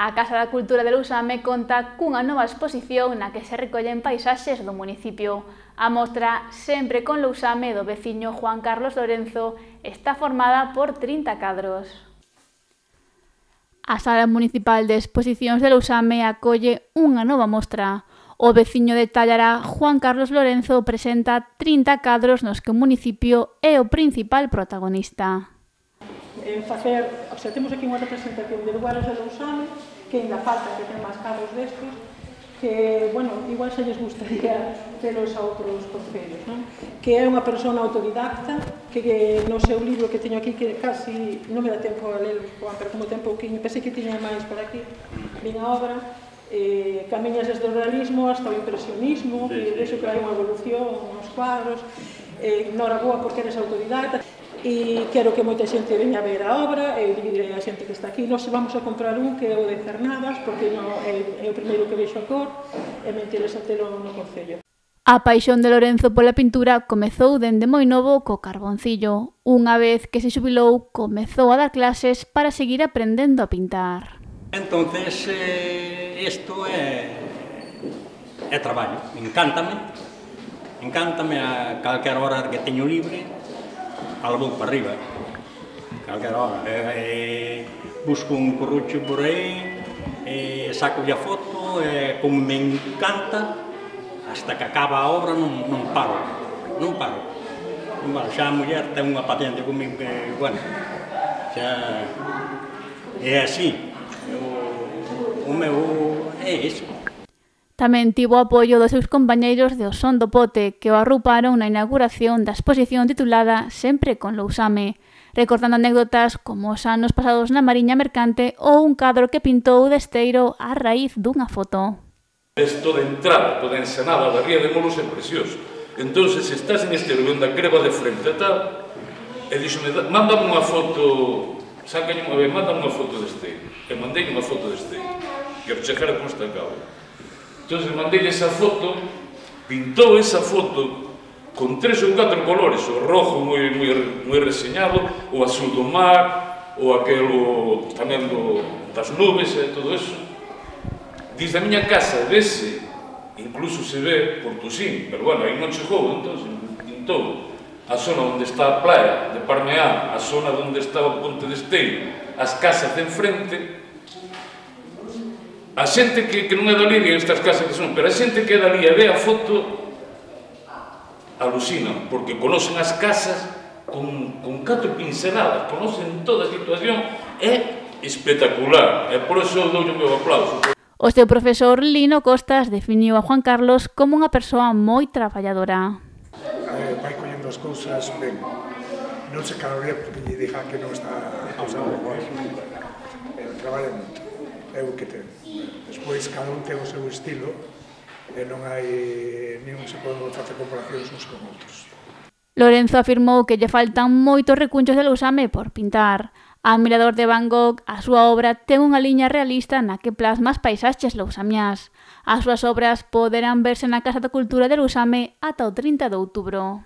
A Casa da Cultura de Lousame conta cunha nova exposición na que se recollen paisaxes do municipio. A mostra, sempre con Lousame do veciño Juan Carlos Lorenzo, está formada por 30 cadros. A Sala Municipal de Exposicións de Lousame acolle unha nova mostra. O veciño de Tallará, Juan Carlos Lorenzo, presenta 30 cadros nos que o municipio é o principal protagonista en facer, o sea, temos aquí unha representación de lugares de Lousame que ainda falta que ten máis carros destes que, bueno, igual se lles gustaría telos a outros concellos, non? Que é unha persona autodidacta, que, que no seu libro que teño aquí, que casi non me dá tempo a ler, Juan, pero como tempo que pensei que tiña máis por aquí, vin a obra, eh, camiñas desde o realismo hasta o impresionismo, sí, sí, e vexo que hai unha evolución nos cuadros, eh, Nora boa porque eres autodidacta, e quero que moita xente veña a ver a obra e direi a xente que está aquí nos vamos a comprar un que é o de Cernadas porque no, é, é o primeiro que veixo a cor e me interesa telo no Concello A paixón de Lorenzo pola pintura comezou dende moi novo co carboncillo. Unha vez que se xubilou, comezou a dar clases para seguir aprendendo a pintar. Entonces, isto eh, é, é traballo. Encántame. Encántame a calquera hora que teño libre a la boca para arriba. Qualquer hora. Eh, eh, busco um corrucho por aí, eh, saco-lhe a foto, eh, como me encanta, hasta que acaba a obra não, paro, não paro. Já a mulher tem uma patente comigo que, bueno, já é assim. O meu é isso. Tamén tivo o apoio dos seus compañeiros de Osón do Pote, que o arruparon na inauguración da exposición titulada Sempre con Lousame, recordando anécdotas como os anos pasados na Mariña Mercante ou un cadro que pintou de esteiro a raíz dunha foto. Esto de entrada, toda ensenada da ría de Molos é precioso. Entón, se estás en este lugar da creva de frente e tal, e dixome, mándame unha foto, sácañe unha vez, mándame unha foto de esteiro. E mandei unha foto de esteiro, que o chejara como cabo entón mandei esa foto pintou esa foto con tres ou catro colores o rojo moi, moi, moi reseñado o azul do mar o aquelo tamén do, das nubes e todo eso. Diz a miña casa vese, incluso se ve Portusín pero bueno, aí non chegou entón pintou a zona onde está a playa de Parmeá a zona onde estaba o Ponte de Esteiro as casas de enfrente a xente que, que non é da en estas casas que son, pero a xente que é dali e ve a foto, alucinan, porque conocen as casas con, con catro pinceladas, conocen toda a situación, é espectacular, e por iso dou o meu aplauso. O seu profesor Lino Costas definiu a Juan Carlos como unha persoa moi traballadora. Eh, vai collendo as cousas ben. Non se calaría porque lle diga que non está a usar o eh, traballa moito é o que ten. Despois, cada un ten o seu estilo e non hai nin se poden facer comparacións uns con outros. Lorenzo afirmou que lle faltan moitos recunchos de lousame por pintar. A de Van Gogh, a súa obra ten unha liña realista na que plasma as paisaxes lousamiás. As súas obras poderán verse na Casa da Cultura de Lousame ata o 30 de outubro.